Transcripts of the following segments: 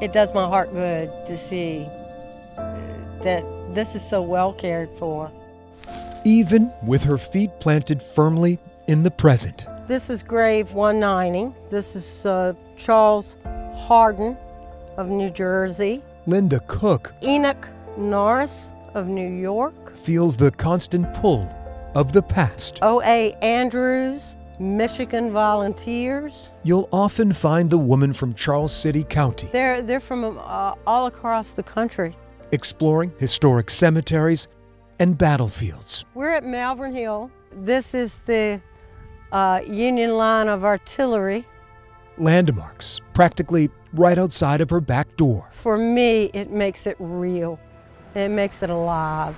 it does my heart good to see that this is so well cared for. Even with her feet planted firmly in the present. This is grave 190. This is uh, Charles Hardin of New Jersey. Linda Cook. Enoch Norris of New York. Feels the constant pull of the past. O.A. Andrews, Michigan Volunteers. You'll often find the woman from Charles City County. They're, they're from uh, all across the country. Exploring historic cemeteries and battlefields. We're at Malvern Hill. This is the uh, Union line of artillery. Landmarks, practically right outside of her back door. For me, it makes it real. It makes it alive.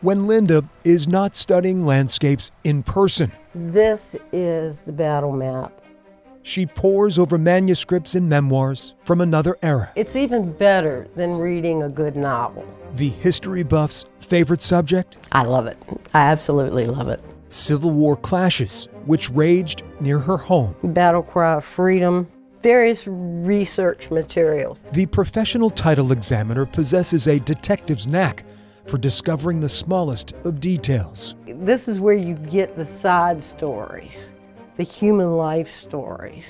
When Linda is not studying landscapes in person, this is the battle map. She pores over manuscripts and memoirs from another era. It's even better than reading a good novel. The history buff's favorite subject? I love it. I absolutely love it. Civil War clashes, which raged near her home. Battle cry of freedom, various research materials. The professional title examiner possesses a detective's knack for discovering the smallest of details. This is where you get the side stories the human life stories.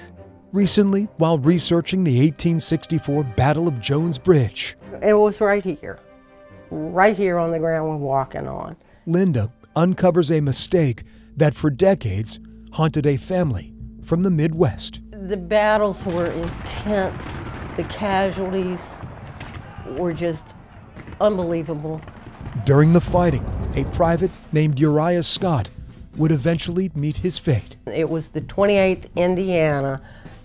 Recently, while researching the 1864 Battle of Jones Bridge, it was right here, right here on the ground we're walking on. Linda uncovers a mistake that for decades haunted a family from the Midwest. The battles were intense, the casualties were just unbelievable. During the fighting, a private named Uriah Scott would eventually meet his fate. It was the 28th Indiana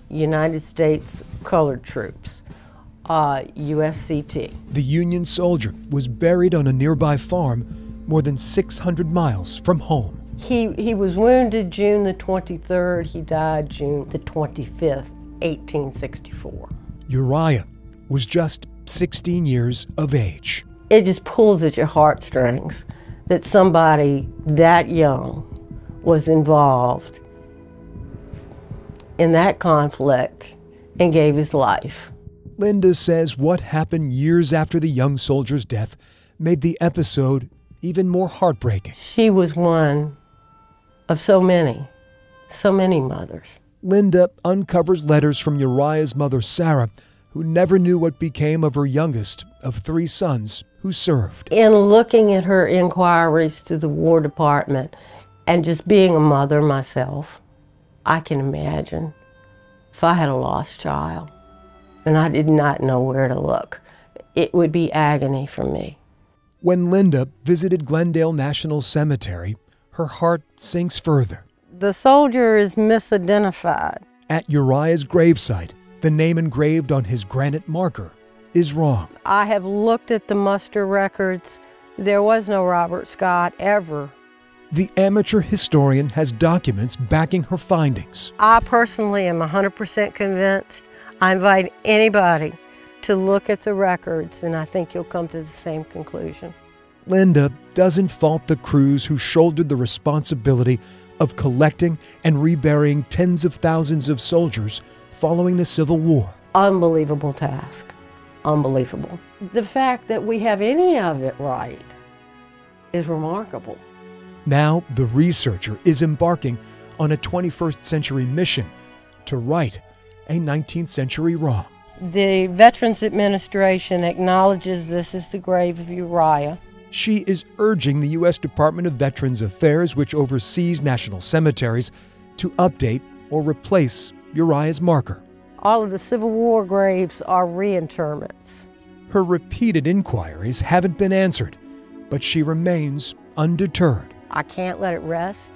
United States Colored Troops, uh, USCT. The Union soldier was buried on a nearby farm more than 600 miles from home. He, he was wounded June the 23rd. He died June the 25th, 1864. Uriah was just 16 years of age. It just pulls at your heartstrings that somebody that young was involved in that conflict and gave his life. Linda says what happened years after the young soldier's death made the episode even more heartbreaking. She was one of so many, so many mothers. Linda uncovers letters from Uriah's mother, Sarah, who never knew what became of her youngest of three sons who served. In looking at her inquiries to the War Department and just being a mother myself, I can imagine if I had a lost child and I did not know where to look, it would be agony for me. When Linda visited Glendale National Cemetery, her heart sinks further. The soldier is misidentified. At Uriah's gravesite, the name engraved on his granite marker is wrong. I have looked at the muster records. There was no Robert Scott ever the amateur historian has documents backing her findings. I personally am 100% convinced. I invite anybody to look at the records, and I think you'll come to the same conclusion. Linda doesn't fault the crews who shouldered the responsibility of collecting and reburying tens of thousands of soldiers following the Civil War. Unbelievable task. Unbelievable. The fact that we have any of it right is remarkable. Now, the researcher is embarking on a 21st century mission to right a 19th century wrong. The Veterans Administration acknowledges this is the grave of Uriah. She is urging the U.S. Department of Veterans Affairs, which oversees national cemeteries, to update or replace Uriah's marker. All of the Civil War graves are reinterments. Her repeated inquiries haven't been answered, but she remains undeterred. I can't let it rest.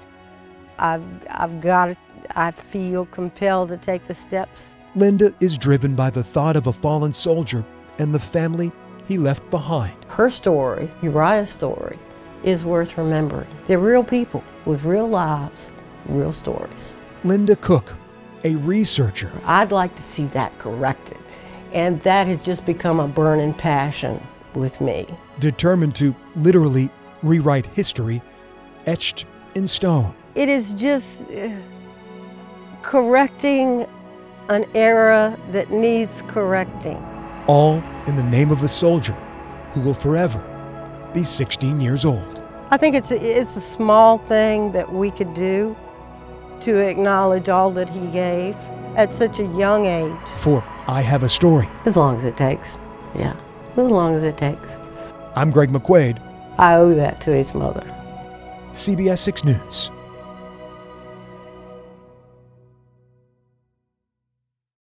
I've, I've got to, I feel compelled to take the steps. Linda is driven by the thought of a fallen soldier and the family he left behind. Her story, Uriah's story, is worth remembering. They're real people with real lives, real stories. Linda Cook, a researcher. I'd like to see that corrected. And that has just become a burning passion with me. Determined to literally rewrite history etched in stone. It is just uh, correcting an era that needs correcting. All in the name of a soldier who will forever be 16 years old. I think it's a, it's a small thing that we could do to acknowledge all that he gave at such a young age. For I Have a Story. As long as it takes. Yeah, as long as it takes. I'm Greg McQuade, I owe that to his mother. CBS 6 News.